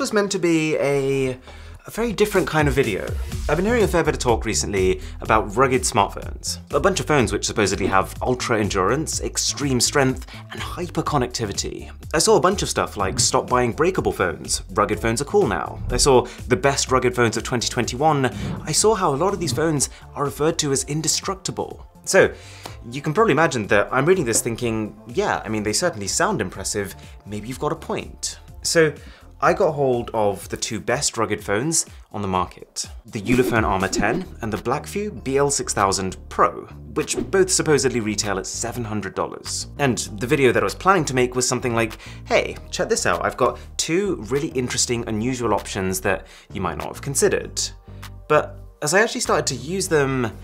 was meant to be a, a very different kind of video. I've been hearing a fair bit of talk recently about rugged smartphones. A bunch of phones which supposedly have ultra endurance, extreme strength, and hyper connectivity. I saw a bunch of stuff like stop buying breakable phones, rugged phones are cool now. I saw the best rugged phones of 2021. I saw how a lot of these phones are referred to as indestructible. So, you can probably imagine that I'm reading this thinking, yeah, I mean, they certainly sound impressive, maybe you've got a point. So, I got hold of the two best rugged phones on the market, the Ulefone Armor 10 and the Blackview BL6000 Pro, which both supposedly retail at $700. And the video that I was planning to make was something like, hey, check this out, I've got two really interesting, unusual options that you might not have considered. But as I actually started to use them,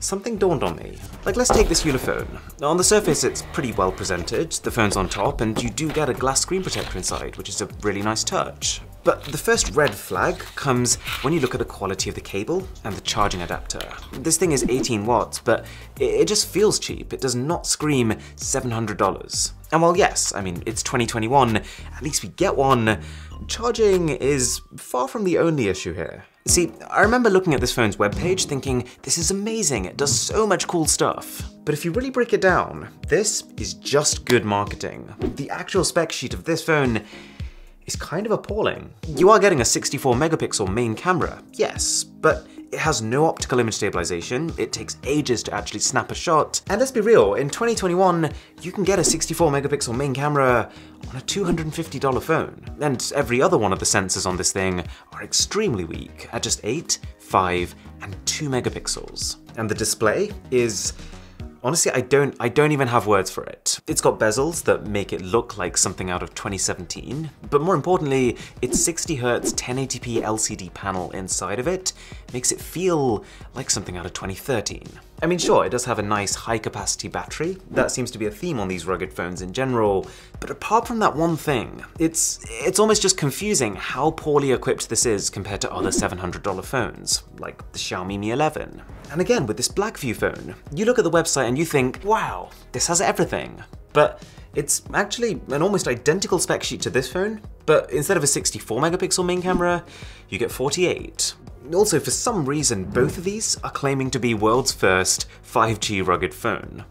something dawned on me. Like, let's take this Ulefone. On the surface, it's pretty well presented, the phone's on top, and you do get a glass screen protector inside, which is a really nice touch. But the first red flag comes when you look at the quality of the cable and the charging adapter. This thing is 18 watts, but it just feels cheap. It does not scream $700. And while yes, I mean, it's 2021, at least we get one, charging is far from the only issue here. See, I remember looking at this phone's webpage thinking, this is amazing, it does so much cool stuff. But if you really break it down, this is just good marketing. The actual spec sheet of this phone is kind of appalling. You are getting a 64 megapixel main camera, yes, but it has no optical image stabilization, it takes ages to actually snap a shot, and let's be real, in 2021, you can get a 64 megapixel main camera on a $250 phone. And every other one of the sensors on this thing are extremely weak, at just 8, 5, and 2 megapixels. And the display is Honestly, I don't I don't even have words for it. It's got bezels that make it look like something out of 2017, but more importantly, its 60Hz 1080p LCD panel inside of it makes it feel like something out of 2013. I mean, sure, it does have a nice high capacity battery. That seems to be a theme on these rugged phones in general. But apart from that one thing, it's it's almost just confusing how poorly equipped this is compared to other $700 phones, like the Xiaomi Mi 11. And again, with this Blackview phone, you look at the website and you think, wow, this has everything. But it's actually an almost identical spec sheet to this phone, but instead of a 64 megapixel main camera, you get 48. Also, for some reason, both of these are claiming to be world's first 5G rugged phone.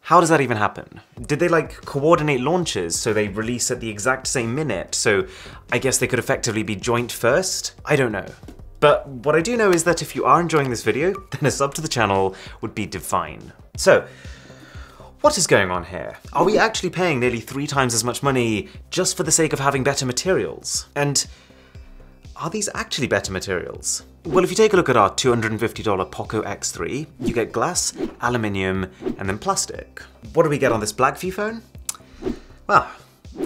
How does that even happen? Did they like coordinate launches so they release at the exact same minute, so I guess they could effectively be joint first? I don't know. But what I do know is that if you are enjoying this video, then a sub to the channel would be divine. So, what is going on here? Are we actually paying nearly three times as much money just for the sake of having better materials? And are these actually better materials? Well, if you take a look at our $250 Poco X3, you get glass, aluminium, and then plastic. What do we get on this Blackview phone? Well,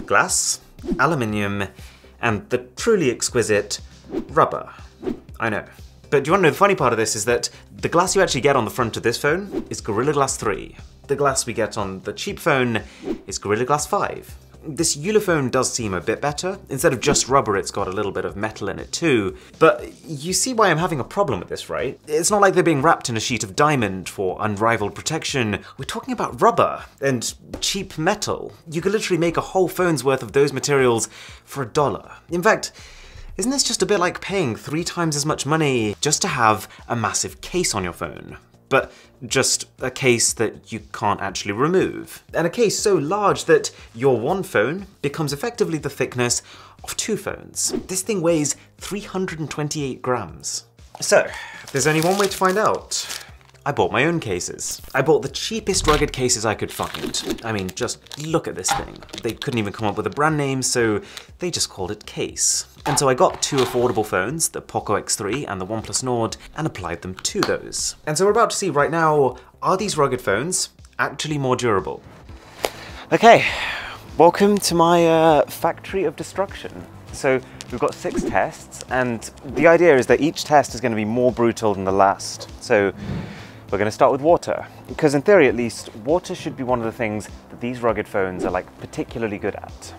glass, aluminium, and the truly exquisite rubber. I know. But do you want to know the funny part of this is that the glass you actually get on the front of this phone is Gorilla Glass 3. The glass we get on the cheap phone is Gorilla Glass 5. This Ulefone does seem a bit better. Instead of just rubber, it's got a little bit of metal in it too. But you see why I'm having a problem with this, right? It's not like they're being wrapped in a sheet of diamond for unrivaled protection. We're talking about rubber and cheap metal. You could literally make a whole phone's worth of those materials for a dollar. In fact, isn't this just a bit like paying three times as much money just to have a massive case on your phone? But just a case that you can't actually remove. And a case so large that your one phone becomes effectively the thickness of two phones. This thing weighs 328 grams. So, there's only one way to find out. I bought my own cases. I bought the cheapest rugged cases I could find. I mean, just look at this thing. They couldn't even come up with a brand name, so they just called it Case. And so I got two affordable phones, the Poco X3 and the OnePlus Nord, and applied them to those. And so we're about to see right now, are these rugged phones actually more durable? Okay, welcome to my uh, factory of destruction. So we've got six tests, and the idea is that each test is going to be more brutal than the last. So we're going to start with water, because in theory at least, water should be one of the things that these rugged phones are like particularly good at.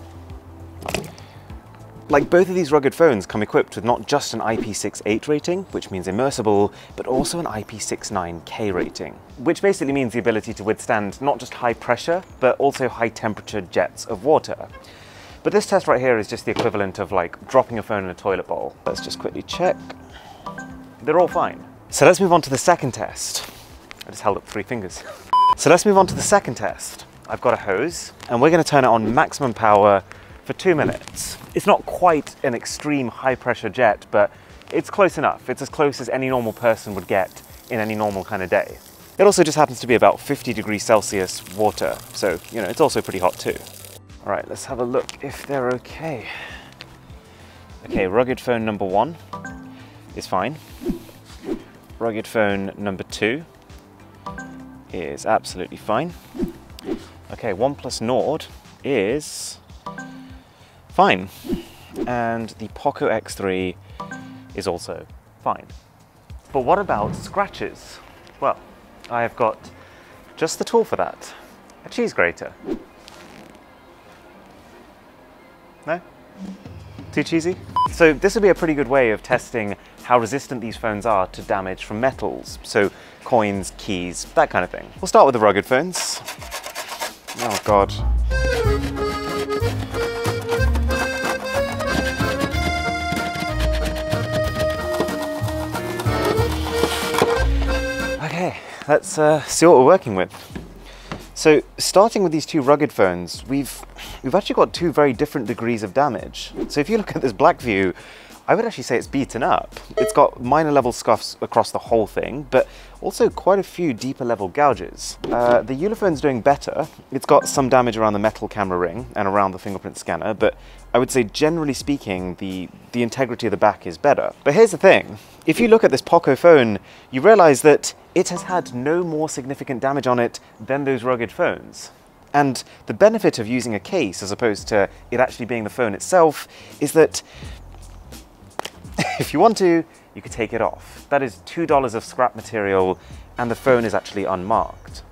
Like both of these rugged phones come equipped with not just an IP68 rating, which means immersible, but also an IP69K rating, which basically means the ability to withstand not just high pressure, but also high temperature jets of water. But this test right here is just the equivalent of like dropping a phone in a toilet bowl. Let's just quickly check. They're all fine. So let's move on to the second test. I just held up three fingers. So let's move on to the second test. I've got a hose and we're gonna turn it on maximum power for two minutes. It's not quite an extreme high pressure jet, but it's close enough. It's as close as any normal person would get in any normal kind of day. It also just happens to be about 50 degrees Celsius water, so, you know, it's also pretty hot too. All right, let's have a look if they're okay. Okay, rugged phone number one is fine. Rugged phone number two is absolutely fine. Okay, OnePlus Nord is fine. And the Poco X3 is also fine. But what about scratches? Well, I have got just the tool for that, a cheese grater. No? Too cheesy? So this would be a pretty good way of testing how resistant these phones are to damage from metals. So coins, keys, that kind of thing. We'll start with the rugged phones. Oh God. Okay, let's uh, see what we're working with. So starting with these two rugged phones, we've we've actually got two very different degrees of damage. So if you look at this Blackview, I would actually say it's beaten up. It's got minor level scuffs across the whole thing, but also quite a few deeper level gouges. Uh, the Ulefone doing better. It's got some damage around the metal camera ring and around the fingerprint scanner, but I would say generally speaking, the, the integrity of the back is better. But here's the thing. If you look at this Poco phone, you realize that it has had no more significant damage on it than those rugged phones. And the benefit of using a case as opposed to it actually being the phone itself is that if you want to, you could take it off. That is $2 of scrap material and the phone is actually unmarked.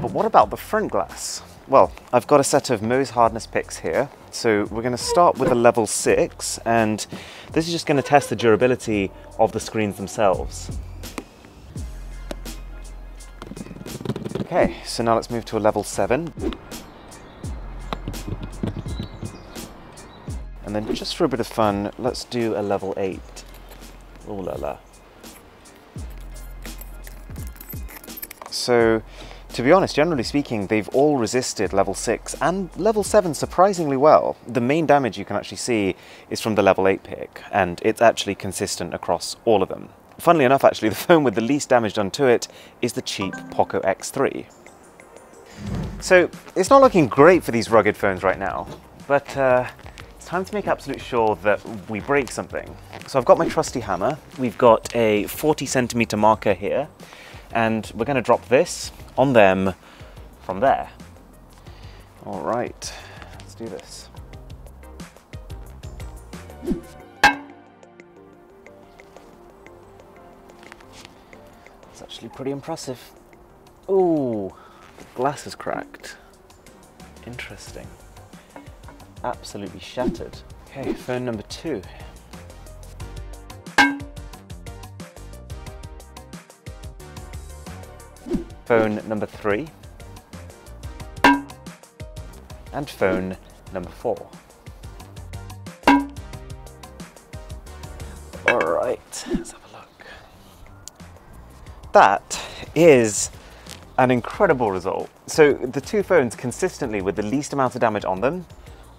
But what about the front glass? Well, I've got a set of Mohs hardness picks here. So we're going to start with a level 6 and this is just going to test the durability of the screens themselves. Okay, so now let's move to a level 7. And then just for a bit of fun, let's do a level 8. Oh la la. So, to be honest, generally speaking, they've all resisted level 6 and level 7 surprisingly well. The main damage you can actually see is from the level 8 pick, and it's actually consistent across all of them. Funnily enough, actually, the phone with the least damage done to it is the cheap Poco X3. So, it's not looking great for these rugged phones right now, but uh, it's time to make absolute sure that we break something. So I've got my trusty hammer. We've got a 40 centimeter marker here, and we're gonna drop this on them from there. All right, let's do this. It's actually pretty impressive. Ooh, the glass is cracked. Interesting absolutely shattered. Okay, phone number two. Phone number three. And phone number four. All right, let's have a look. That is an incredible result. So the two phones consistently with the least amount of damage on them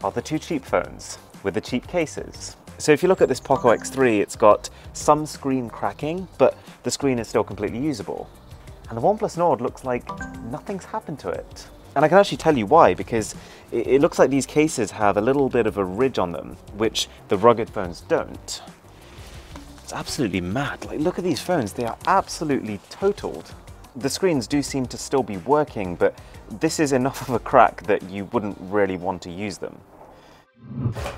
are the two cheap phones with the cheap cases. So if you look at this Poco X3, it's got some screen cracking, but the screen is still completely usable. And the OnePlus Nord looks like nothing's happened to it. And I can actually tell you why, because it, looks like these cases have a little bit of a ridge on them, which the rugged phones don't. It's absolutely mad. Like, look at these phones. They are absolutely totaled. The screens do seem to still be working, but this is enough of a crack that you wouldn't really want to use them.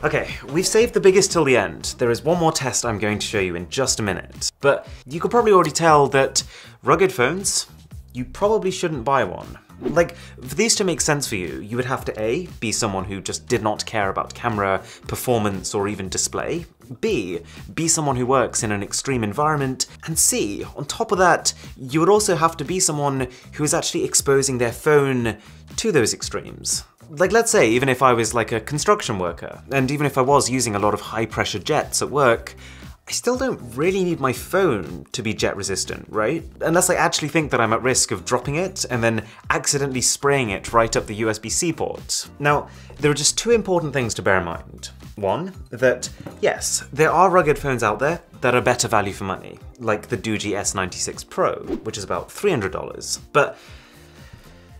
Okay, we've saved the biggest till the end. There is one more test I'm going to show you in just a minute. But you could probably already tell that rugged phones, you probably shouldn't buy one. Like, for these to make sense for you, you would have to A, be someone who just did not care about camera, performance, or even display. B, be someone who works in an extreme environment. And C, on top of that, you would also have to be someone who is actually exposing their phone to those extremes. Like, let's say, even if I was like a construction worker, and even if I was using a lot of high pressure jets at work, I still don't really need my phone to be jet resistant, right? Unless I actually think that I'm at risk of dropping it and then accidentally spraying it right up the USB-C port. Now, there are just two important things to bear in mind. One, that yes, there are rugged phones out there that are better value for money, like the Doogee S96 Pro, which is about $300. But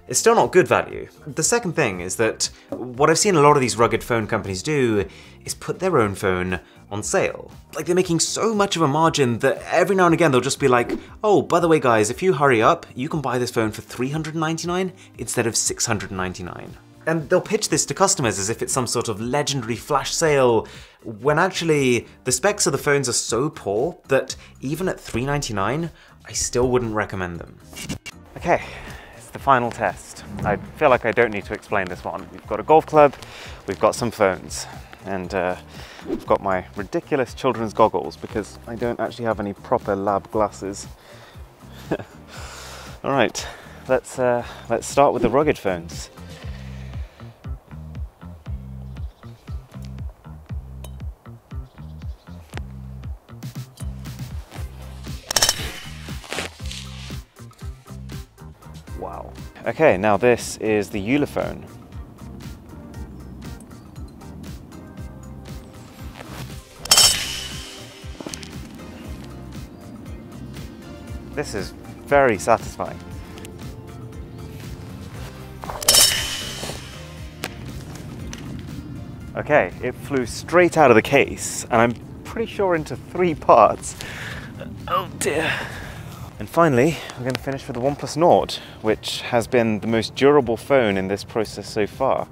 it's still not good value. The second thing is that what I've seen a lot of these rugged phone companies do is put their own phone on sale. Like they're making so much of a margin that every now and again they'll just be like, oh, by the way guys, if you hurry up, you can buy this phone for 399 instead of 699. And they'll pitch this to customers as if it's some sort of legendary flash sale, when actually the specs of the phones are so poor that even at 399, I still wouldn't recommend them. Okay, the final test. I feel like I don't need to explain this one. We've got a golf club, we've got some phones, and uh, I've got my ridiculous children's goggles because I don't actually have any proper lab glasses. All right, let's, uh, let's start with the rugged phones. Okay, now this is the Ulefone. This is very satisfying. Okay, it flew straight out of the case, and I'm pretty sure into three parts. Oh dear. And finally, we're going to finish with the OnePlus Nord, which has been the most durable phone in this process so far.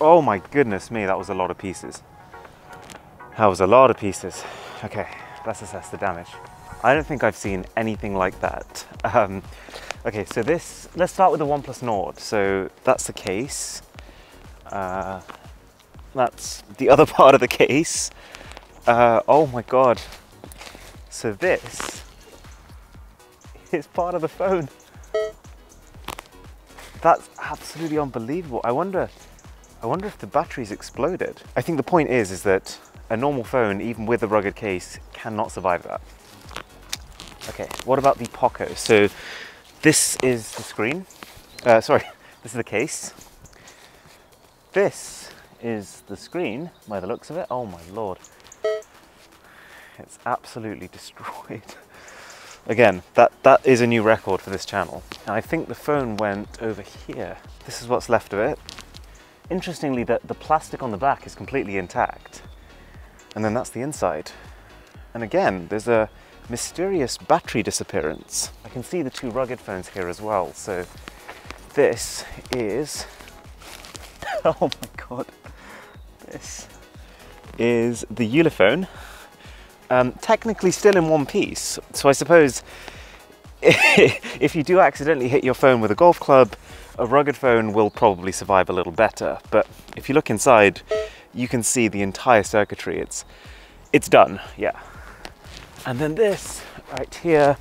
Oh my goodness me, that was a lot of pieces. That was a lot of pieces. Okay, let's assess the damage. I don't think I've seen anything like that. Um, okay, so this, let's start with the OnePlus Nord. So that's the case. Uh, that's the other part of the case. Uh, oh my God. So this is part of the phone. That's absolutely unbelievable. I wonder, I wonder if the battery's exploded. I think the point is, is that a normal phone, even with a rugged case, cannot survive that. Okay, what about the Poco? So this is the screen. Uh, sorry, this is the case. This is the screen, by the looks of it. Oh my lord. It's absolutely destroyed. Again, that, that is a new record for this channel. I think the phone went over here. This is what's left of it. Interestingly, the, the plastic on the back is completely intact. And then that's the inside. And again, there's a mysterious battery disappearance. I can see the two rugged phones here as well. So this is, oh my God. This is the Ulefone, um, technically still in one piece. So I suppose if you do accidentally hit your phone with a golf club, a rugged phone will probably survive a little better. But if you look inside, you can see the entire circuitry. It's, it's done, yeah. And then this right here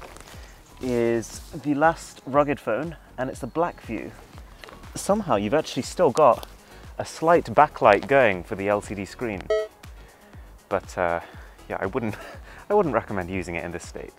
is the last rugged phone and it's the Blackview. Somehow you've actually still got a slight backlight going for the LCD screen. But uh, yeah, I wouldn't, I wouldn't recommend using it in this state.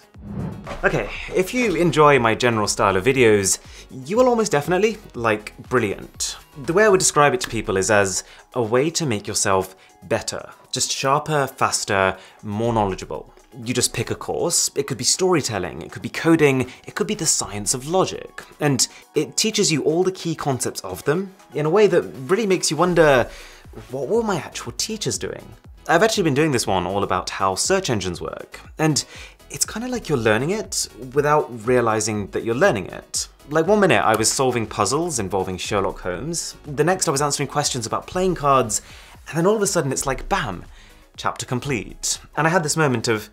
Okay, if you enjoy my general style of videos, you will almost definitely like Brilliant. The way I would describe it to people is as a way to make yourself better. Just sharper, faster, more knowledgeable you just pick a course. It could be storytelling, it could be coding, it could be the science of logic. And it teaches you all the key concepts of them in a way that really makes you wonder, what were my actual teachers doing? I've actually been doing this one all about how search engines work. And it's kind of like you're learning it without realizing that you're learning it. Like one minute I was solving puzzles involving Sherlock Holmes, the next I was answering questions about playing cards, and then all of a sudden it's like bam, chapter complete. And I had this moment of,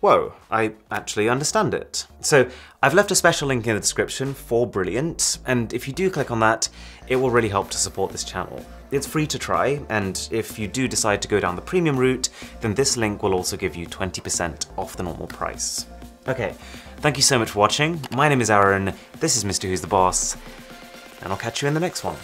whoa, I actually understand it. So I've left a special link in the description for Brilliant, and if you do click on that, it will really help to support this channel. It's free to try, and if you do decide to go down the premium route, then this link will also give you 20% off the normal price. Okay, thank you so much for watching. My name is Arun, this is Mr. Who's the Boss, and I'll catch you in the next one.